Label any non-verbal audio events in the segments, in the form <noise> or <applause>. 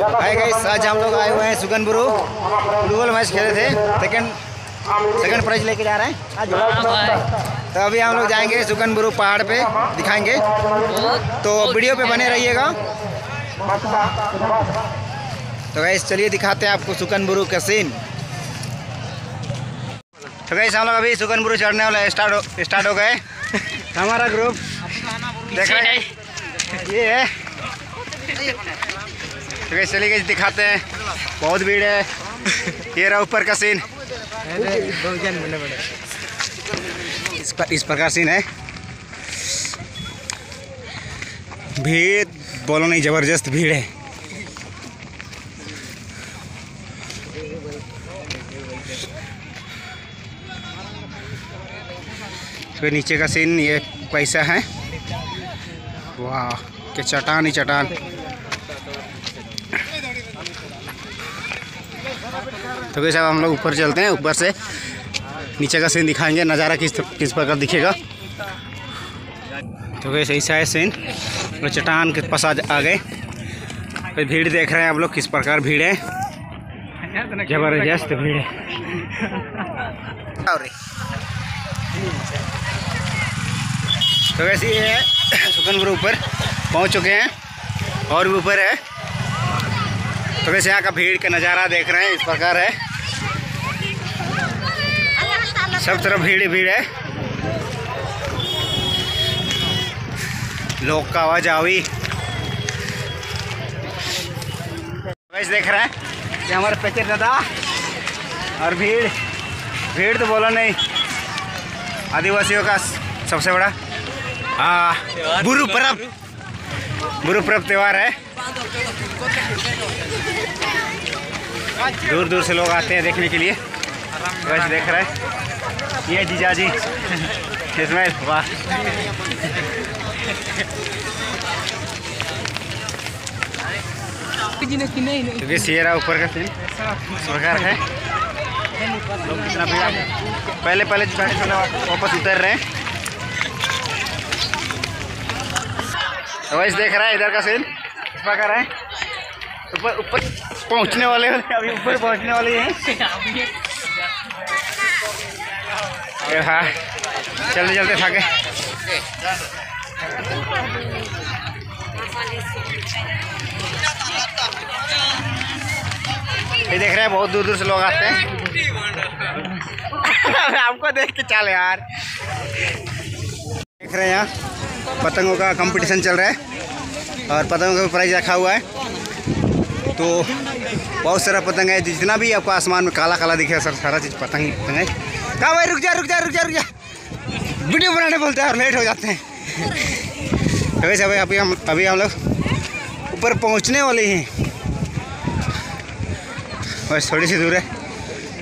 Hi guys आज हम लोग आए हुए हैं सुगनबुरु फुटबॉल मैच खेले थे। सेकंड सेकंड प्राइज लेके जा रहे हैं। आज तो अभी हम लोग जाएँगे सुगनबुरु पहाड़ पे दिखाएँगे। तो वीडियो पे बने रहिएगा। तो गाइस चलिए दिखाते हैं आपको सुकनबुरु का सीन तो गाइस हम लोग अभी सुकनबुरु चढ़ने वाले स्टार्ट स्टार्ट हो गए। <laughs> हमारा ग्रुप देख रहे हैं। ये है। तो गाइस चलिए गाइस दिखाते हैं। बहुत भीड़ है। ये रहा ऊपर का सीन इस पर, इस प्रकार सीन है। भीड़, बोलो नहीं, ज़बरदस्त भीड़ है। फिर नीचे का सीन ये पैसा है। वाह के चटान ही चटान तो कैसे अब हम लोग ऊपर चलते हैं, ऊपर से नीचे का सीन दिखाएँगे, नज़ारा किस किस प्रकार दिखेगा। तो कैसे ऐसा है सीन चट्टान के पास आ गए। फिर भीड़ देख रहे हैं आप लोग, किस प्रकार भीड़ है? ज़बरदस्त भीड़ है। तो वैसे ये है सुकनपुर ऊपर, पहुँच चुके हैं, और भी ऊपर है। तो वैसे यहाँ का भीड़ का नज़ारा देख रहे हैं, इस प्रकार है। सब तरफ़ भीड़ ही भीड़ है। लोग का आवाज़ आवी। वैसे देख रहे हैं कि हमारे पैकेट दादा और भीड़। भीड़ तो बोला नहीं। आदिवासियों का सबसे बड़ा। हाँ गुरु पर्व गुरु पर्व त्यौहार है। दूर दूर से लोग आते हैं देखने के लिए। बस देख रहे हैं। ये जीजा जी। इसमें वाह। सियरा ऊपर का सीन। इस प्रकार है। पहले पहले वापस उतर रहे हैं। तो वैसे देख रहा है इधर का सीन इस प्रकार है? ऊपर ऊपर पहुँचने वाले अभी ऊपर पहुँचने वाले हैं। हाँ। चलते चलते, थके। ये देख रहे हैं, बहुत दूर दूर से लोग आते हैं। आपको देख के चल यार। देख रहे हैं यहाँ। पतंगों का कंपटीशन चल रहा है और पतंगों का प्राइज रखा हुआ है। तो बहुत सारा पतंग है, जितना भी आपको आसमान में काला काला दिखे, सर, सारा चीज़ पतंग पतंग है। कहा भाई, रुक जा रुक जा रुक जा रुक जा। वीडियो बनाने बोलते हैं और लेट हो जाते हैं। तो वैसे भाई, अभी हम अभी हम लोग ऊपर पहुँचने वाले हैं। बस थोड़ी सी दूर है।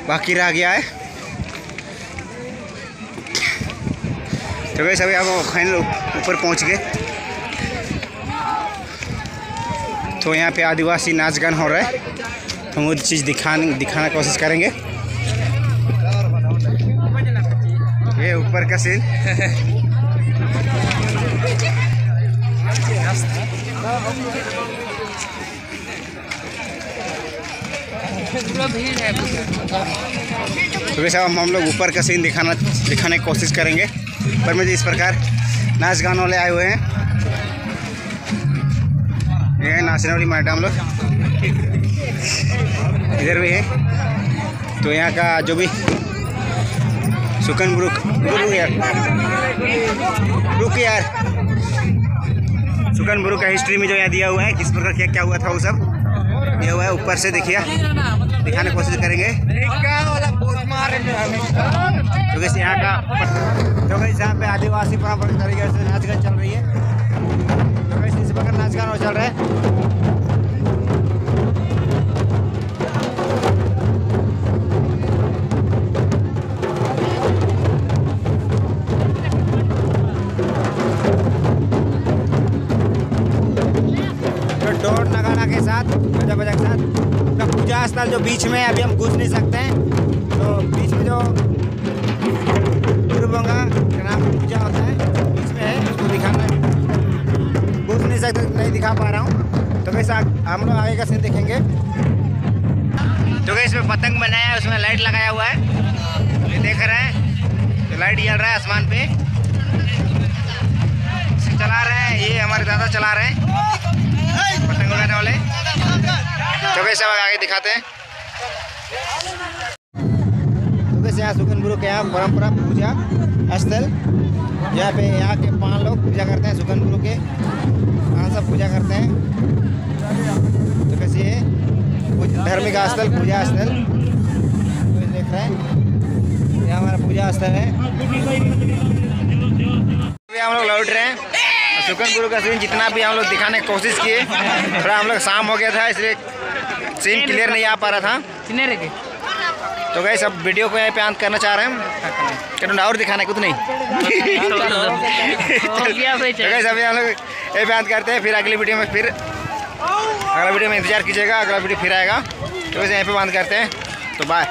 बाकी रह गया है। तो वैसे अभी हम फाइनल ऊपर पहुँच गए। तो यहाँ पे आदिवासी नाच गान हो रहा है। तो हम वो चीज़ दिखाने दिखाने कोशिश करेंगे। ये ऊपर का सीन तो वैसे हम हम लोग ऊपर का सीन दिखाना, दिखाने की कोशिश करेंगे। पर मुझे इस प्रकार नाच गाने वाले आए हुए हैं। ये है नाचने वाली मैडम लोग। इधर भी है। तो यहाँ का जो भी सुकन ब्रुक ब्रुक यार। रुक यार। सुकन ब्रुक का हिस्ट्री में जो यहाँ दिया हुआ है, किस प्रकार क्या क्या हुआ था वो सब? दिया हुआ है ऊपर से, देखिए। दिखाने कोशिश करेंगे। तो कैसे यहाँ का तो आदिवासी पारंपरिक तरीके से नाच गान चल रही है। तो इस प्रकार नाच गान चल रहा डोर नगाड़ा के साथ, बजा बजा के साथ पूजा स्थल जो बीच में अभी हम घुस नहीं सकते हैं। तो बीच में जो पूजा होता है? बीच में है उसको दिखाना घुस नहीं सकते नहीं दिखा पा रहा हूँ। तो हम लोग आगे का सीन देखेंगे। तो कैसे इसमें पतंग बनाया है, उसमें लाइट लगाया हुआ है। ये देख रहे हैं तो लाइट जल रहा है आसमान पे। इसे चला रहे हैं, ये हमारे दादा चला रहे हैं। पतंग उड़ाने वाले। तो कैसे आगे दिखाते हैं। यहाँ सुकन गुरु के यहाँ परंपरा पूजा, स्थल यहाँ पे यहाँ के पाँच लोग पूजा करते हैं सुकन गुरु के। यहाँ सब पूजा करते हैं। तो कैसे ये धार्मिक स्थल, पूजा स्थल। देख रहे हैं? ये हमारा पूजा स्थल है। अभी हम लोग लौट रहे हैं। सुकन गुरु का सीन जितना भी हम लोग दिखाने की कोशिश किए, थोड़ा हम लोग शाम हो गया था, इसलिए सीन क्लियर नहीं आ पा रहा था। तो गए सब वीडियो को यहाँ पे अंत करना चाह रहे हैं क्या और दिखाना है कुछ नहीं। <laughs> तो अभी हम लोग यहाँ पे अंत करते हैं फिर अगली वीडियो में फिर अगला वीडियो में इंतज़ार कीजिएगा अगला वीडियो फिर आएगा। तो वैसे यहीं पे बंद करते हैं। तो बाय